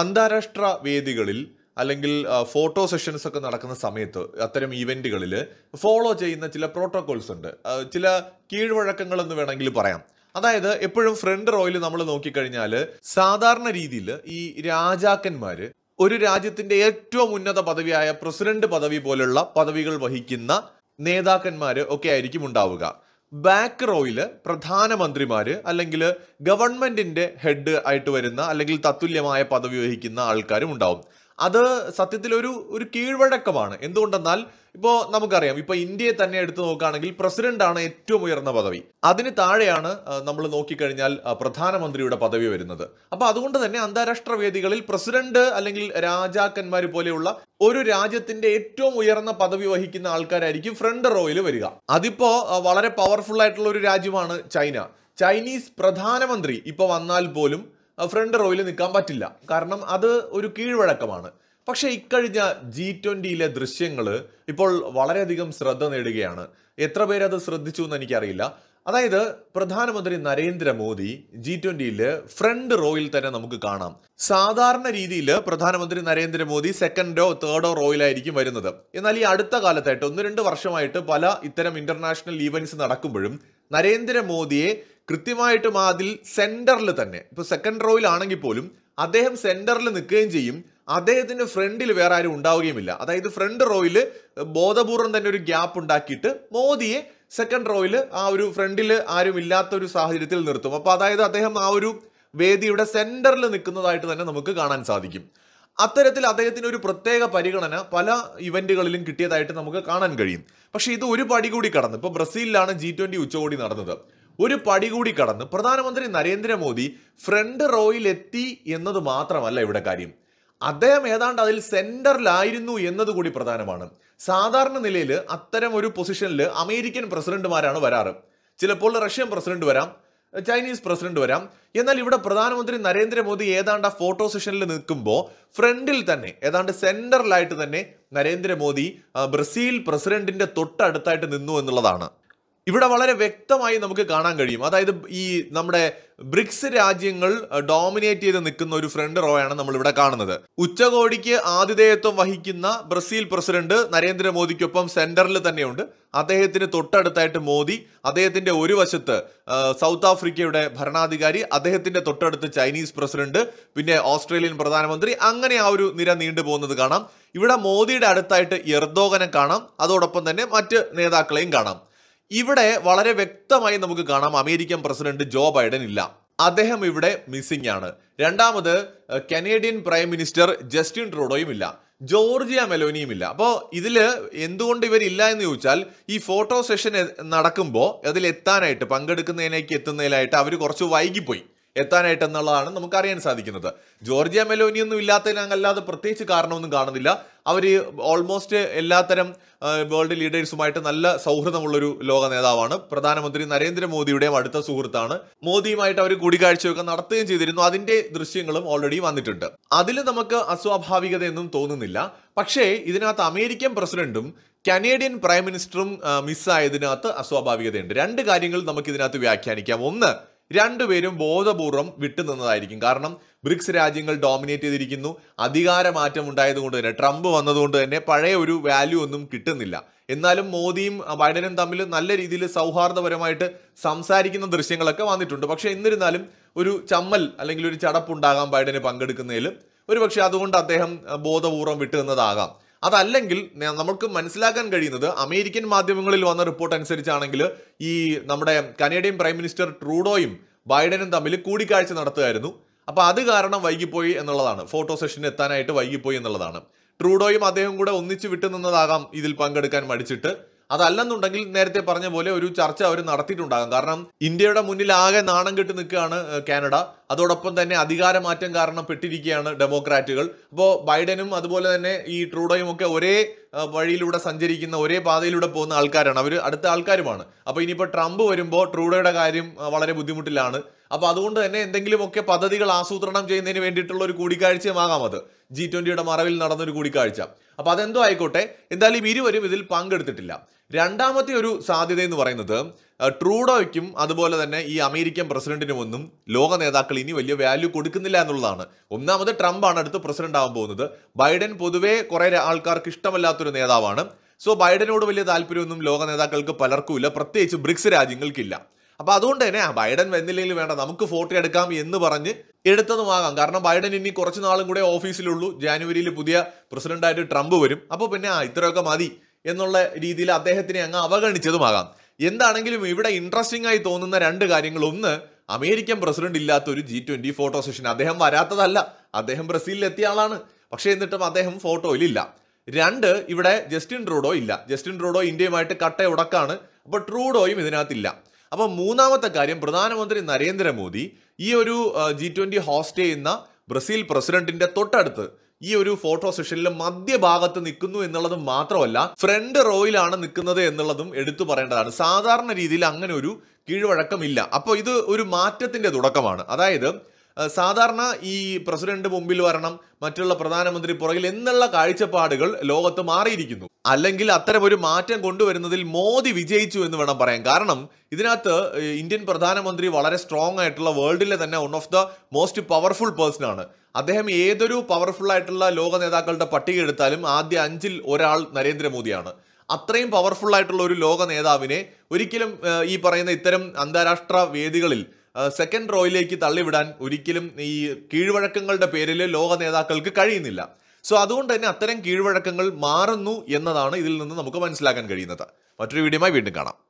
അന്താരാഷ്ട്ര വേദികളിൽ അല്ലെങ്കിൽ ഫോട്ടോ സെഷൻസ് ഒക്കെ നടക്കുന്ന സമയത്ത് അത്തരം ഈവെന്റുകളിൽ ഫോളോ ചെയ്യുന്ന ചില പ്രോട്ടോകോൾസ് ഉണ്ട്. ചില കീഴ്വഴക്കങ്ങൾ എന്ന് വേണമെങ്കിൽ പറയാം. അതായത് എപ്പോഴും ഫ്രണ്ട് റോയിൽ നമ്മൾ നോക്കിക്കഴിഞ്ഞാൽ സാധാരണ രീതിയിൽ ഈ രാജാക്കന്മാർ ഒരു രാജ്യത്തിന്റെ ഏറ്റവും ഉന്നത പദവിയായ പ്രസിഡന്റ് പദവി പോലുള്ള പദവികൾ വഹിക്കുന്ന നേതാക്കന്മാർ ഒക്കെ ആയിരിക്കും ഉണ്ടാവുക. ബാക്ക് റോയിൽ പ്രധാനമന്ത്രിമാര് അല്ലെങ്കിൽ ഗവൺമെന്റിന്റെ ഹെഡ് ആയിട്ട് വരുന്ന അല്ലെങ്കിൽ തത്തുല്യമായ പദവി വഹിക്കുന്ന ആൾക്കാരും ഉണ്ടാവും. അത് സത്യത്തിൽ ഒരു ഒരു കീഴ്വഴക്കമാണ്. എന്തുകൊണ്ടെന്നാൽ ഇപ്പോൾ നമുക്കറിയാം ഇപ്പോൾ ഇന്ത്യയെ തന്നെ എടുത്തു നോക്കുകയാണെങ്കിൽ പ്രസിഡന്റ് ആണ് ഏറ്റവും ഉയർന്ന പദവി. അതിന് താഴെയാണ് നമ്മൾ നോക്കിക്കഴിഞ്ഞാൽ പ്രധാനമന്ത്രിയുടെ പദവി വരുന്നത്. അപ്പോൾ അതുകൊണ്ട് തന്നെ അന്താരാഷ്ട്ര വേദികളിൽ പ്രസിഡന്റ് അല്ലെങ്കിൽ രാജാക്കന്മാർ പോലെയുള്ള ഒരു രാജ്യത്തിന്റെ ഏറ്റവും ഉയർന്ന പദവി വഹിക്കുന്ന ആൾക്കാരായിരിക്കും ഫ്രണ്ട് റോയിൽ വരിക. അതിപ്പോ വളരെ പവർഫുൾ ആയിട്ടുള്ള ഒരു രാജ്യമാണ് ചൈന. ചൈനീസ് പ്രധാനമന്ത്രി ഇപ്പോൾ വന്നാൽ പോലും ഫ്രണ്ട് റോയിൽ നിൽക്കാൻ പറ്റില്ല. കാരണം അത് ഒരു കീഴ്വഴക്കമാണ്. പക്ഷേ ഇക്കഴിഞ്ഞ ജി ട്വന്റിയിലെ ദൃശ്യങ്ങൾ ഇപ്പോൾ വളരെയധികം ശ്രദ്ധ നേടുകയാണ്. എത്ര പേരത് ശ്രദ്ധിച്ചു എന്ന് എനിക്കറിയില്ല. അതായത് പ്രധാനമന്ത്രി നരേന്ദ്രമോദി ജി ട്വന്റിയിൽ ഫ്രണ്ട് റോയിൽ തന്നെ നമുക്ക് കാണാം. സാധാരണ രീതിയിൽ പ്രധാനമന്ത്രി നരേന്ദ്രമോദി സെക്കൻഡോ തേർഡോ റോയിലായിരിക്കും വരുന്നത്. എന്നാൽ ഈ അടുത്ത കാലത്തായിട്ട് ഒന്ന് രണ്ട് വർഷമായിട്ട് പല ഇത്തരം ഇന്റർനാഷണൽ ഈവന്റ്സ് നടക്കുമ്പോഴും നരേന്ദ്രമോദിയെ കൃത്യമായിട്ടും അതിൽ സെന്ററിൽ തന്നെ. ഇപ്പോൾ സെക്കൻഡ് റോയിലാണെങ്കിൽ പോലും അദ്ദേഹം സെന്ററിൽ നിൽക്കുകയും ചെയ്യും. അദ്ദേഹത്തിന്റെ ഫ്രണ്ടിൽ വേറെ ആരും ഉണ്ടാവുകയുമില്ല. അതായത് ഫ്രണ്ട് റോയിൽ ബോധപൂർവം തന്നെ ഒരു ഗ്യാപ്പ് ഉണ്ടാക്കിയിട്ട് മോദിയെ സെക്കൻഡ് റോയിൽ ആ ഒരു ഫ്രണ്ടിൽ ആരും ഇല്ലാത്ത ഒരു സാഹചര്യത്തിൽ നിർത്തും. അപ്പോൾ അതായത് അദ്ദേഹം ആ ഒരു വേദിയുടെ സെന്ററിൽ നിൽക്കുന്നതായിട്ട് തന്നെ നമുക്ക് കാണാൻ സാധിക്കും. അത്തരത്തിൽ അദ്ദേഹത്തിന് ഒരു പ്രത്യേക പരിഗണന പല ഇവന്റുകളിലും കിട്ടിയതായിട്ട് നമുക്ക് കാണാൻ കഴിയും. പക്ഷേ ഇത് ഒരു പടി കൂടി കടന്ന് ഇപ്പോൾ ബ്രസീലിലാണ് ജി ട്വന്റി ഉച്ചകോടി നടന്നത്. ഒരു പടി കൂടി കടന്ന് പ്രധാനമന്ത്രി നരേന്ദ്രമോദി ഫ്രണ്ട് റോയിൽ എത്തി എന്നത് മാത്രമല്ല ഇവിടെ കാര്യം. അദ്ദേഹം ഏതാണ്ട് അതിൽ സെന്ററിലായിരുന്നു എന്നതുകൂടി പ്രധാനമാണ്. സാധാരണ നിലയിൽ അത്തരം ഒരു പൊസിഷനിൽ അമേരിക്കൻ പ്രസിഡന്റുമാരാണ് വരാറ്. ചിലപ്പോൾ റഷ്യൻ പ്രസിഡന്റ് വരാം ചൈനീസ് പ്രസിഡന്റ് വരാം. എന്നാൽ ഇവിടെ പ്രധാനമന്ത്രി നരേന്ദ്രമോദി ഏതാണ്ട് ആ ഫോട്ടോ സെഷനിൽ നിൽക്കുമ്പോൾ ഫ്രണ്ടിൽ തന്നെ ഏതാണ്ട് സെന്ററിലായിട്ട് തന്നെ നരേന്ദ്രമോദി ബ്രസീൽ പ്രസിഡന്റിന്റെ തൊട്ടടുത്തായിട്ട് നിന്നു എന്നുള്ളതാണ്. ഇവിടെ വളരെ വ്യക്തമായി നമുക്ക് കാണാൻ കഴിയും. അതായത് ഈ നമ്മുടെ ബ്രിക്സ് രാജ്യങ്ങൾ ഡോമിനേറ്റ് ചെയ്ത് നിൽക്കുന്ന ഒരു ഫ്രണ്ട് റോയാണ് നമ്മൾ ഇവിടെ കാണുന്നത്. ഉച്ചകോടിക്ക് ആതിഥേയത്വം വഹിക്കുന്ന ബ്രസീൽ പ്രസിഡന്റ് നരേന്ദ്രമോദിക്കൊപ്പം സെന്ററിൽ തന്നെയുണ്ട്. അദ്ദേഹത്തിന് തൊട്ടടുത്തായിട്ട് മോദി അദ്ദേഹത്തിന്റെ ഒരു വശത്ത് സൗത്ത് ആഫ്രിക്കയുടെ ഭരണാധികാരി അദ്ദേഹത്തിന്റെ തൊട്ടടുത്ത് ചൈനീസ് പ്രസിഡന്റ് പിന്നെ ഓസ്ട്രേലിയൻ പ്രധാനമന്ത്രി അങ്ങനെ ആ ഒരു നിര നീണ്ടു പോകുന്നത് കാണാം. ഇവിടെ മോദിയുടെ അടുത്തായിട്ട് എർദോഗനെ കാണാം. അതോടൊപ്പം തന്നെ മറ്റ് നേതാക്കളെയും കാണാം. ഇവിടെ വളരെ വ്യക്തമായി നമുക്ക് കാണാം അമേരിക്കൻ പ്രസിഡന്റ് ജോ ബൈഡൻ ഇല്ല. അദ്ദേഹം ഇവിടെ മിസ്സിംഗ് ആണ്. രണ്ടാമത് കനേഡിയൻ പ്രൈം മിനിസ്റ്റർ ജസ്റ്റിൻ ട്രൂഡോയും ഇല്ല. ജോർജിയ മെലോനിയും ഇല്ല. അപ്പോൾ ഇതിൽ എന്തുകൊണ്ട് ഇവരില്ല എന്ന് ചോദിച്ചാൽ ഈ ഫോട്ടോ സെഷൻ നടക്കുമ്പോൾ അതിൽ എത്താനായിട്ട് പങ്കെടുക്കുന്നതിലേക്ക് അവർ കുറച്ച് വൈകിപ്പോയി. എത്താനായിട്ട് എന്നുള്ളതാണ് നമുക്ക് അറിയാൻ സാധിക്കുന്നത്. ജോർജിയ മെലോനി ഒന്നും ഇല്ലാത്തതിന് അല്ലാതെ പ്രത്യേകിച്ച് കാരണമൊന്നും കാണുന്നില്ല. അവർ ഓൾമോസ്റ്റ് എല്ലാത്തരം വേൾഡ് ലീഡേഴ്സുമായിട്ട് നല്ല സൗഹൃദമുള്ളൊരു ലോക നേതാവാണ്. പ്രധാനമന്ത്രി നരേന്ദ്രമോദിയുടെയും അടുത്ത സുഹൃത്താണ്. മോദിയുമായിട്ട് അവർ കൂടിക്കാഴ്ചയൊക്കെ നടത്തുകയും ചെയ്തിരുന്നു. അതിന്റെ ദൃശ്യങ്ങളും ഓൾറെഡി വന്നിട്ടുണ്ട്. അതിൽ നമുക്ക് അസ്വാഭാവികതയൊന്നും തോന്നുന്നില്ല. പക്ഷേ ഇതിനകത്ത് അമേരിക്കൻ പ്രസിഡന്റും കനേഡിയൻ പ്രൈം മിനിസ്റ്ററും മിസ്സായതിനകത്ത് അസ്വാഭാവികതയുണ്ട്. രണ്ട് കാര്യങ്ങൾ നമുക്ക് ഇതിനകത്ത് വ്യാഖ്യാനിക്കാം. ഒന്ന് രണ്ടുപേരും ബോധപൂർവം വിട്ടുനിന്നതായിരിക്കും കാരണം ബ്രിക്സ് രാജ്യങ്ങൾ ഡോമിനേറ്റ് ചെയ്തിരിക്കുന്നു. അധികാരമാറ്റം ഉണ്ടായതുകൊണ്ട് തന്നെ ട്രംപ് വന്നതുകൊണ്ട് തന്നെ പഴയ ഒരു വാല്യൂ ഒന്നും കിട്ടുന്നില്ല. എന്നാലും മോദിയും ബൈഡനും തമ്മിൽ നല്ല രീതിയിൽ സൗഹാർദ്ദപരമായിട്ട് സംസാരിക്കുന്ന ദൃശ്യങ്ങളൊക്കെ വന്നിട്ടുണ്ട്. പക്ഷേ എന്നിരുന്നാലും ഒരു ചമ്മൽ അല്ലെങ്കിൽ ഒരു ചടപ്പുണ്ടാകാം ബൈഡന് പങ്കെടുക്കുന്നതിൽ ഒരുപക്ഷെ അതുകൊണ്ട് അദ്ദേഹം ബോധപൂർവം വിട്ടുനിന്നതാകാം അതല്ലെങ്കിൽ നമുക്ക് മനസ്സിലാക്കാൻ കഴിയുന്നത് അമേരിക്കൻ മാധ്യമങ്ങളിൽ വന്ന റിപ്പോർട്ട് അനുസരിച്ചാണെങ്കിൽ ഈ നമ്മുടെ കനേഡിയൻ പ്രൈം മിനിസ്റ്റർ ട്രൂഡോയും ബൈഡനും തമ്മിൽ കൂടിക്കാഴ്ച നടത്തുകയായിരുന്നു. അപ്പോൾ അത് കാരണം വൈകിപ്പോയി എന്നുള്ളതാണ്. ഫോട്ടോ സെഷന് എത്താനായിട്ട് വൈകിപ്പോയി എന്നുള്ളതാണ്. ട്രൂഡോയും അദ്ദേഹം കൂടെ ഒന്നിച്ച് വിട്ടുനിന്നതാകാം ഇതിൽ പങ്കെടുക്കാൻ മടിച്ചിട്ട്. അതല്ലെന്നുണ്ടെങ്കിൽ നേരത്തെ പറഞ്ഞ പോലെ ഒരു ചർച്ച അവർ നടത്തിയിട്ടുണ്ടാകാം. കാരണം ഇന്ത്യയുടെ മുന്നിൽ ആകെ നാണം കെട്ട് നിൽക്കുകയാണ് കാനഡ. അതോടൊപ്പം തന്നെ അധികാരമാറ്റം കാരണം പെട്ടിരിക്കുകയാണ് ഡെമോക്രാറ്റുകൾ. അപ്പോൾ ബൈഡനും അതുപോലെ തന്നെ ഈ ട്രൂഡോയും ഒക്കെ ഒരേ വഴിയിലൂടെ സഞ്ചരിക്കുന്ന ഒരേ പാതയിലൂടെ പോകുന്ന ആൾക്കാരാണ്. അവർ അടുത്ത ആൾക്കാരുമാണ്. അപ്പോൾ ഇനിയിപ്പോൾ ട്രംപ് വരുമ്പോൾ ട്രൂഡോയുടെ കാര്യം വളരെ ബുദ്ധിമുട്ടിലാണ്. അപ്പോൾ അതുകൊണ്ട് തന്നെ എന്തെങ്കിലുമൊക്കെ പദ്ധതികൾ ആസൂത്രണം ചെയ്യുന്നതിന് വേണ്ടിയിട്ടുള്ള ഒരു കൂടിക്കാഴ്ചയുമാകാം അത്. ജി ട്വന്റിയുടെ മറവിൽ നടന്നൊരു കൂടിക്കാഴ്ച. അപ്പോൾ അതെന്തോ ആയിക്കോട്ടെ എന്തായാലും ഇരുവരും ഇതിൽ പങ്കെടുത്തിട്ടില്ല. രണ്ടാമത്തെ ഒരു സാധ്യത എന്ന് പറയുന്നത് ട്രൂഡോയ്ക്കും അതുപോലെ തന്നെ ഈ അമേരിക്കൻ പ്രസിഡന്റിനുമൊന്നും ലോക നേതാക്കൾ ഇനി വലിയ വാല്യൂ കൊടുക്കുന്നില്ല എന്നുള്ളതാണ്. ഒന്നാമത് ട്രംപ് ആണ് അടുത്ത് പ്രസിഡന്റ് ആവാൻ പോകുന്നത്. ബൈഡൻ പൊതുവേ കുറെ ആൾക്കാർക്ക് ഇഷ്ടമല്ലാത്തൊരു നേതാവാണ്. സോ ബൈഡനോട് വലിയ താല്പര്യമൊന്നും ലോക നേതാക്കൾക്ക് പലർക്കും ഇല്ല പ്രത്യേകിച്ച് ബ്രിക്സ് രാജ്യങ്ങൾക്കില്ല. അപ്പൊ അതുകൊണ്ട് തന്നെ ബൈഡൻ വന്നില്ലെങ്കിൽ വേണ്ട നമുക്ക് ഫോട്ടോ എടുക്കാം എന്ന് പറഞ്ഞ് എടുത്തതുമാകാം. കാരണം ബൈഡൻ ഇനി കുറച്ച് നാളും കൂടെ ഓഫീസിലുള്ളൂ. ജാനുവരിയിൽ പുതിയ പ്രസിഡന്റായിട്ട് ട്രംപ് വരും. അപ്പോൾ പിന്നെ ആ ഇത്രയൊക്കെ മതി. എന്നുള്ള രീതിയിൽ അദ്ദേഹത്തിനെ അങ്ങ് അവഗണിച്ചതുമാകാം. എന്താണെങ്കിലും ഇവിടെ ഇൻട്രസ്റ്റിംഗ് ആയി തോന്നുന്ന രണ്ട് കാര്യങ്ങൾ. ഒന്ന് അമേരിക്കൻ പ്രസിഡന്റ് ഇല്ലാത്ത ഒരു ജി ട്വന്റി ഫോട്ടോ സെഷൻ അദ്ദേഹം വരാത്തതല്ല. അദ്ദേഹം ബ്രസീലിൽ എത്തിയ ആളാണ്. പക്ഷേ എന്നിട്ടും അദ്ദേഹം ഫോട്ടോയിലില്ല രണ്ട് ഇവിടെ ജസ്റ്റിൻ ട്രൂഡോ ഇല്ല. ജസ്റ്റിൻ ട്രൂഡോ ഇന്ത്യയുമായിട്ട് കട്ട ഉടക്കാണ് അപ്പോൾ ട്രൂഡോയും ഇതിനകത്തില്ല. അപ്പോൾ മൂന്നാമത്തെ കാര്യം പ്രധാനമന്ത്രി നരേന്ദ്രമോദി ഈ ഒരു ജി ട്വന്റി ഹോസ്റ്റ് ചെയ്യുന്ന ബ്രസീൽ പ്രസിഡന്റിന്റെ തൊട്ടടുത്ത് ഈ ഒരു ഫോട്ടോ സെഷനിൽ മധ്യഭാഗത്ത് നിൽക്കുന്നു എന്നുള്ളത് മാത്രമല്ല ഫ്രണ്ട് റോയിലാണ് നിൽക്കുന്നത് എന്നുള്ളതും എടുത്തു പറയേണ്ടതാണ്. സാധാരണ രീതിയിൽ അങ്ങനെ ഒരു കീഴ്വഴക്കമില്ല. അപ്പോൾ ഇത് ഒരു മാറ്റത്തിന്റെ തുടക്കമാണ്. അതായത് സാധാരണ ഈ പ്രസിഡന്റ് മുമ്പിൽ വരണം മറ്റുള്ള പ്രധാനമന്ത്രി പുറകിൽ എന്നുള്ള കാഴ്ചപ്പാടുകൾ ലോകത്ത് മാറിയിരിക്കുന്നു. അല്ലെങ്കിൽ അത്തരം ഒരു മാറ്റം കൊണ്ടുവരുന്നതിൽ മോദി വിജയിച്ചു എന്ന് വേണം പറയാൻ. കാരണം ഇതിനകത്ത് ഇന്ത്യൻ പ്രധാനമന്ത്രി വളരെ സ്ട്രോങ് ആയിട്ടുള്ള വേൾഡിലെ തന്നെ one of the most powerful person ആണ്. അദ്ദേഹം ഏതൊരു പവർഫുൾ ആയിട്ടുള്ള ലോക നേതാക്കളുടെ പട്ടിക എടുത്താലും ആദ്യ അഞ്ചിൽ ഒരാൾ നരേന്ദ്രമോദിയാണ്. അത്രയും പവർഫുൾ ആയിട്ടുള്ള ഒരു ലോക നേതാവിനെ ഒരിക്കലും ഈ പറയുന്ന ഇത്തരം അന്താരാഷ്ട്ര വേദികളിൽ സെക്കൻഡ് റോയിലേക്ക് തള്ളിവിടാൻ ഒരിക്കലും ഈ കീഴ്വഴക്കങ്ങളുടെ പേരിൽ ലോക നേതാക്കൾക്ക് കഴിയുന്നില്ല. സോ അതുകൊണ്ട് തന്നെ അത്തരം കീഴ്വഴക്കങ്ങൾ മാറുന്നു എന്നതാണ് ഇതിൽ നിന്ന് നമുക്ക് മനസ്സിലാക്കാൻ കഴിയുന്നത്. മറ്റൊരു വീഡിയോയുമായി വീണ്ടും കാണാം.